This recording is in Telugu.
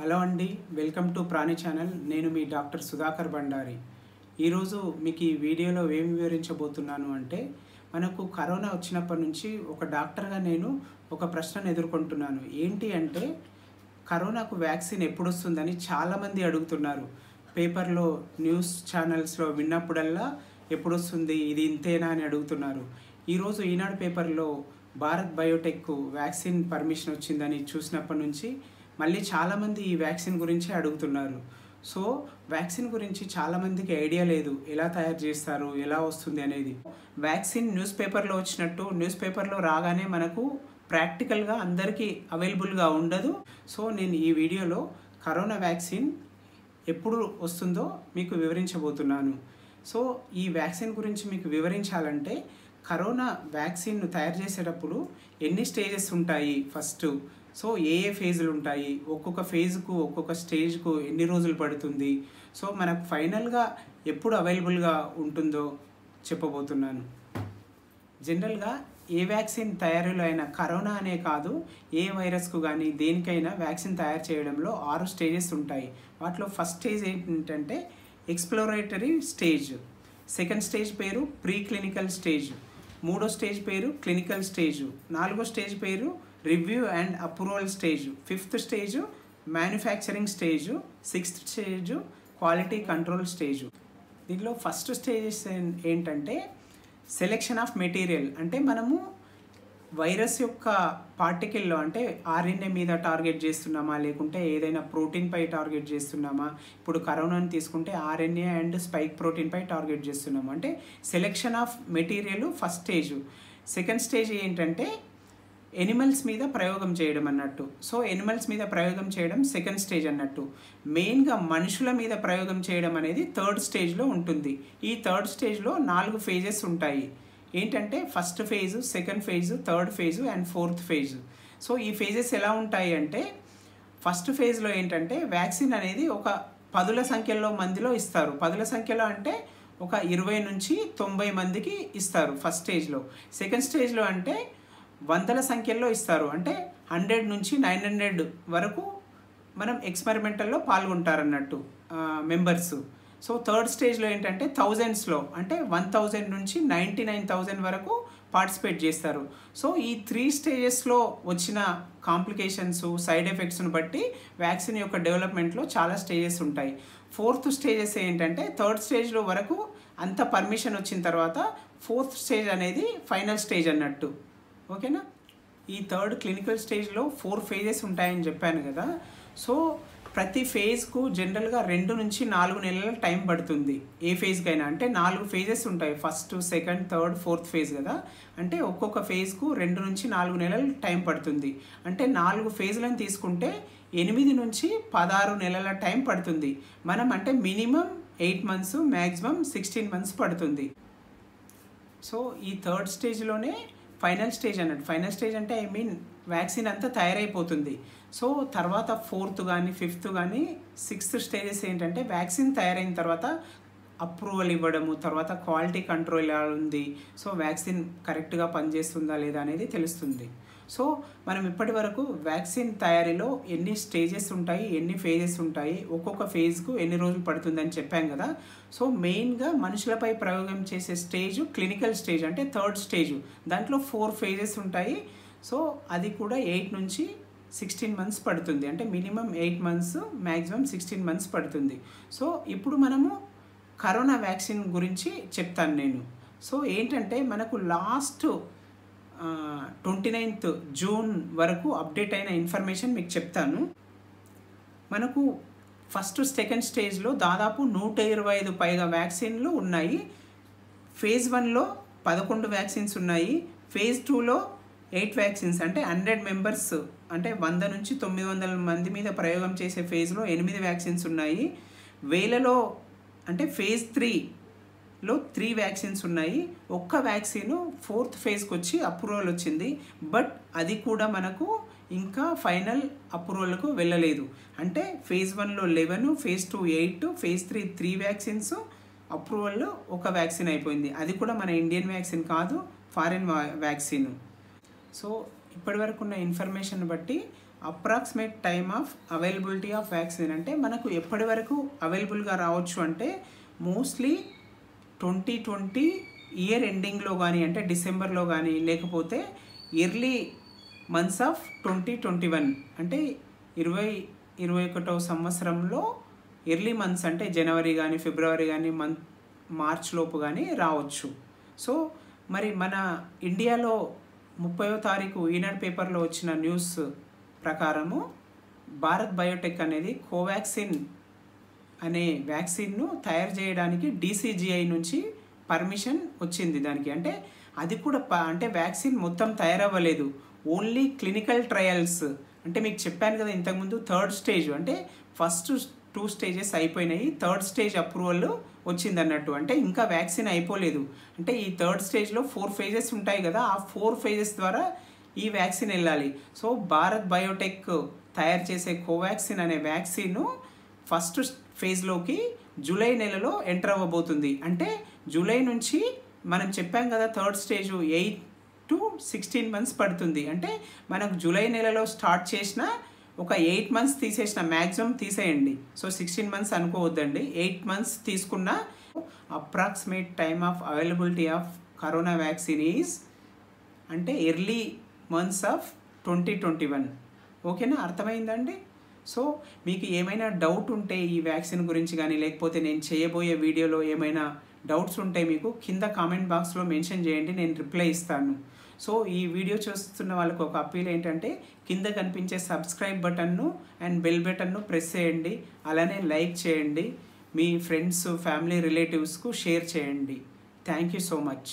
హలో అండి వెల్కమ్ టు ప్రాణి ఛానల్. నేను మీ డాక్టర్ సుధాకర్ భండారి. ఈరోజు మీకు ఈ వీడియోలో ఏం వివరించబోతున్నాను అంటే మనకు కరోనా వచ్చినప్పటి నుంచి ఒక డాక్టర్గా నేను ఒక ప్రశ్నను ఎదుర్కొంటున్నాను. ఏంటి అంటే కరోనాకు వ్యాక్సిన్ ఎప్పుడు వస్తుందని చాలామంది అడుగుతున్నారు. పేపర్లో న్యూస్ ఛానల్స్లో విన్నప్పుడల్లా ఎప్పుడు వస్తుంది ఇది ఇంతేనా అని అడుగుతున్నారు. ఈరోజు ఈనాడు పేపర్లో భారత్ బయోటెక్ వ్యాక్సిన్ పర్మిషన్ వచ్చిందని చూసినప్పటి నుంచి మళ్ళీ చాలామంది ఈ వ్యాక్సిన్ గురించి అడుగుతున్నారు. సో వ్యాక్సిన్ గురించి చాలామందికి ఐడియా లేదు. ఎలా తయారు చేస్తారు? ఎలా వస్తుంది అనేది. వ్యాక్సిన్ న్యూస్ పేపర్లో వచ్చినట్టు న్యూస్ పేపర్లో రాగానే మనకు ప్రాక్టికల్గా అందరికీ అవైలబుల్గా ఉండదు. సో నేను ఈ వీడియోలో కరోనా వ్యాక్సిన్ ఎప్పుడు వస్తుందో మీకు వివరించబోతున్నాను. సో ఈ వ్యాక్సిన్ గురించి మీకు వివరించాలంటే కరోనా వ్యాక్సిన్ను తయారు చేసేటప్పుడు ఎన్ని స్టేజెస్ ఉంటాయి? ఫస్ట్ సో ఏ ఏ ఫేజులు ఉంటాయి? ఒక్కొక్క ఫేజ్కు ఒక్కొక్క స్టేజ్కు ఎన్ని రోజులు పడుతుంది? సో మనకు ఫైనల్గా ఎప్పుడు అవైలబుల్గా ఉంటుందో చెప్పబోతున్నాను. జనరల్గా ఏ వ్యాక్సిన్ తయారీలో అయినా కరోనా అనే కాదు ఏ వైరస్కు కానీ దేనికైనా వ్యాక్సిన్ తయారు చేయడంలో ఆరు స్టేజెస్ ఉంటాయి. వాటిలో ఫస్ట్ స్టేజ్ ఏంటంటే ఎక్స్ప్లోరేటరీ స్టేజ్ సెకండ్ స్టేజ్ పేరు ప్రీ క్లినికల్ స్టేజ్ మూడో స్టేజ్ పేరు క్లినికల్ స్టేజ్ నాలుగో స్టేజ్ పేరు review and approval stage. Fifth stage manufacturing stage. Sixth stage quality control stage. దీనిలో ఫస్ట్ స్టేజెస్ ఏంటంటే సెలెక్షన్ ఆఫ్ మెటీరియల్. అంటే మనము వైరస్ యొక్క పార్టికల్లో అంటే ఆర్ఎన్ఏ మీద టార్గెట్ చేస్తున్నామా? లేకుంటే ఏదైనా ప్రోటీన్పై టార్గెట్ చేస్తున్నామా? ఇప్పుడు కరోనాని తీసుకుంటే ఆర్ఎన్ఏ అండ్ స్పైక్ ప్రోటీన్పై టార్గెట్ చేస్తున్నాము. అంటే selection of material first stage. Second stage ఏంటంటే ఎనిమల్స్ మీద ప్రయోగం చేయడం అన్నట్టు. సో ఎనిమల్స్ మీద ప్రయోగం చేయడం సెకండ్ స్టేజ్ అన్నట్టు. మెయిన్గా మనుషుల మీద ప్రయోగం చేయడం అనేది థర్డ్ స్టేజ్లో ఉంటుంది. ఈ థర్డ్ స్టేజ్లో నాలుగు ఫేజెస్ ఉంటాయి. ఏంటంటే first phase second phase third phase and fourth phase so ఈ ఫేజెస్ ఎలా ఉంటాయి అంటే ఫస్ట్ ఫేజ్లో ఏంటంటే వ్యాక్సిన్ అనేది ఒక పదుల సంఖ్యలో మందిలో ఇస్తారు. పదుల సంఖ్యలో అంటే ఒక ఇరవై నుంచి తొంభై మందికి ఇస్తారు ఫస్ట్ స్టేజ్లో సెకండ్ స్టేజ్లో అంటే వందల సంఖ్యల్లో ఇస్తారు. అంటే హండ్రెడ్ నుంచి నైన్ హండ్రెడ్ వరకు మనం ఎక్స్పెరిమెంటల్లో పాల్గొంటారన్నట్టు మెంబర్స్. సో థర్డ్ స్టేజ్లో ఏంటంటే థౌజండ్స్లో అంటే వన్ థౌజండ్ నుంచి నైంటీ నైన్ థౌజండ్ వరకు పార్టిసిపేట్ చేస్తారు. సో ఈ త్రీ స్టేజెస్లో వచ్చిన కాంప్లికేషన్స్ సైడ్ ఎఫెక్ట్స్ను బట్టి వ్యాక్సిన్ యొక్క డెవలప్మెంట్లో చాలా స్టేజెస్ ఉంటాయి. ఫోర్త్ స్టేజెస్ ఏంటంటే థర్డ్ స్టేజ్లో వరకు అంత పర్మిషన్ వచ్చిన తర్వాత ఫోర్త్ స్టేజ్ అనేది ఫైనల్ స్టేజ్ అన్నట్టు. ఓకేనా? ఈ థర్డ్ క్లినికల్ స్టేజ్లో ఫోర్ ఫేజెస్ ఉంటాయని చెప్పాను కదా. సో ప్రతి ఫేజ్కు జనరల్గా రెండు నుంచి నాలుగు నెలల టైం పడుతుంది. ఏ ఫేజ్కైనా అంటే నాలుగు ఫేజెస్ ఉంటాయి. First second third fourth phase కదా. అంటే ఒక్కొక్క ఫేజ్కు రెండు నుంచి నాలుగు నెలలు టైం పడుతుంది. అంటే నాలుగు ఫేజ్లను తీసుకుంటే ఎనిమిది నుంచి పదహారు నెలల టైం పడుతుంది. మనం అంటే minimum eight months maximum sixteen months పడుతుంది. సో ఈ థర్డ్ స్టేజ్లోనే ఫైనల్ స్టేజ్ అన్నట్టు ఫైనల్ స్టేజ్ అంటే ఐ మీన్ వ్యాక్సిన్ అంతా తయారైపోతుంది. సో తర్వాత ఫోర్త్ కానీ ఫిఫ్త్ కానీ సిక్స్త్ స్టేజెస్ ఏంటంటే వ్యాక్సిన్ తయారైన తర్వాత అప్రూవల్ ఇవ్వడము తర్వాత క్వాలిటీ కంట్రోల్ ఎలా ఉంది. సో వ్యాక్సిన్ కరెక్ట్గా పనిచేస్తుందా లేదా అనేది తెలుస్తుంది. సో మనం ఇప్పటి వరకు వ్యాక్సిన్ తయారీలో ఎన్ని స్టేజెస్ ఉంటాయి ఎన్ని ఫేజెస్ ఉంటాయి ఒక్కొక్క ఫేజ్కు ఎన్ని రోజులు పడుతుందని చెప్పాం కదా. సో మెయిన్గా మనుషులపై ప్రయోగం చేసే స్టేజ్ క్లినికల్ స్టేజ్ అంటే థర్డ్ స్టేజ్. దాంట్లో ఫోర్ ఫేజెస్ ఉంటాయి. సో అది కూడా ఎయిట్ నుంచి సిక్స్టీన్ మంత్స్ పడుతుంది. అంటే minimum eight months maximum sixteen months పడుతుంది. సో ఇప్పుడు మనము కరోనా వ్యాక్సిన్ గురించి చెప్తాను నేను. సో ఏంటంటే మనకు లాస్ట్ ట్వంటీ నైన్త్ జూన్ వరకు అప్డేట్ అయిన ఇన్ఫర్మేషన్ మీకు చెప్తాను. మనకు ఫస్ట్ సెకండ్ స్టేజ్లో దాదాపు నూట ఇరవై ఐదు పైగా వ్యాక్సిన్లు ఉన్నాయి. ఫేజ్ వన్లో పదకొండు వ్యాక్సిన్స్ ఉన్నాయి. ఫేజ్ టూలో ఎయిట్ వ్యాక్సిన్స్ అంటే హండ్రెడ్ మెంబర్స్ అంటే వంద నుంచి తొమ్మిది వందల మంది మీద ప్రయోగం చేసే ఫేజ్లో ఎనిమిది వ్యాక్సిన్స్ ఉన్నాయి. వేలలో అంటే ఫేజ్ త్రీ లో త్రీ వ్యాక్సిన్స్ ఉన్నాయి. ఒక్క వ్యాక్సిన్ ఫోర్త్ ఫేజ్కి వచ్చి అప్రూవల్ వచ్చింది. బట్ అది కూడా మనకు ఇంకా ఫైనల్ అప్రూవల్కు వెళ్ళలేదు. అంటే ఫేజ్ వన్లో eleven phase two eight phase three three vaccines అప్రూవల్లో ఒక వ్యాక్సిన్ అయిపోయింది. అది కూడా మన ఇండియన్ వ్యాక్సిన్ కాదు ఫారిన్ వ్యాక్సిన్. సో ఇప్పటివరకు ఉన్న ఇన్ఫర్మేషన్ బట్టి approximate time of availability of vaccine అంటే మనకు ఎప్పటి వరకు అవైలబుల్గా రావచ్చు అంటే మోస్ట్లీ ట్వంటీ ట్వంటీ ఇయర్ ఎండింగ్లో కానీ అంటే డిసెంబర్లో కానీ లేకపోతే early months of twenty twenty one అంటే ఇరవై ఇరవై ఒకటో సంవత్సరంలో ఎర్లీ మంత్స్ అంటే జనవరి కానీ ఫిబ్రవరి కానీ మంత్ మార్చ్ లోపు కానీ రావచ్చు. సో మరి మన ఇండియాలో ముప్పయో తారీఖు ఈనాడు పేపర్లో వచ్చిన న్యూస్ ప్రకారము భారత్ బయోటెక్ అనేది కోవాక్సిన్ అనే వ్యాక్సిన్ను తయారు చేయడానికి డీసీజీఐ నుంచి పర్మిషన్ వచ్చింది దానికి. అంటే అది కూడా ప అంటే వ్యాక్సిన్ మొత్తం తయారవ్వలేదు. Only clinical trials. అంటే మీకు చెప్పాను కదా ఇంతకుముందు థర్డ్ స్టేజ్. అంటే ఫస్ట్ టూ స్టేజెస్ అయిపోయినాయి. థర్డ్ స్టేజ్ అప్రూవల్ వచ్చింది అన్నట్టు అంటే ఇంకా వ్యాక్సిన్ అయిపోలేదు. అంటే ఈ థర్డ్ స్టేజ్లో ఫోర్ ఫేజెస్ ఉంటాయి కదా ఆ ఫోర్ ఫేజెస్ ద్వారా ఈ వ్యాక్సిన్ వెళ్ళాలి. సో భారత్ బయోటెక్ తయారు చేసే కోవాక్సిన్ అనే వ్యాక్సిన్ ఫస్ట్ ఫేజ్లోకి జూలై నెలలో ఎంటర్ అవ్వబోతుంది. అంటే జూలై నుంచి మనం చెప్పాం కదా third stage eight to sixteen months పడుతుంది. అంటే మనకు జూలై నెలలో స్టార్ట్ చేసిన ఒక ఎయిట్ మంత్స్ తీసేసిన మ్యాక్సిమం తీసేయండి. సో సిక్స్టీన్ మంత్స్ అనుకోవద్దండి. ఎయిట్ మంత్స్ తీసుకున్న approximate time of availability of corona vaccine is అంటే early months of twenty twenty one. ఓకేనా? అర్థమైందండి సో మీకు ఏమైనా డౌట్ ఉంటే ఈ వ్యాక్సిన్ గురించి కానీ లేకపోతే నేను చేయబోయే వీడియోలో ఏమైనా డౌట్స్ ఉంటే మీకు కింద కామెంట్ బాక్స్లో మెన్షన్ చేయండి నేను రిప్లై ఇస్తాను. సో ఈ వీడియో చూస్తున్న వాళ్ళకు ఒక అప్పీల్ ఏంటంటే కింద కనిపించే సబ్స్క్రైబ్ బటన్ను అండ్ బెల్ బటన్ను ప్రెస్ చేయండి. అలానే లైక్ చేయండి. మీ ఫ్రెండ్స్ ఫ్యామిలీ రిలేటివ్స్కు షేర్ చేయండి. Thank you so much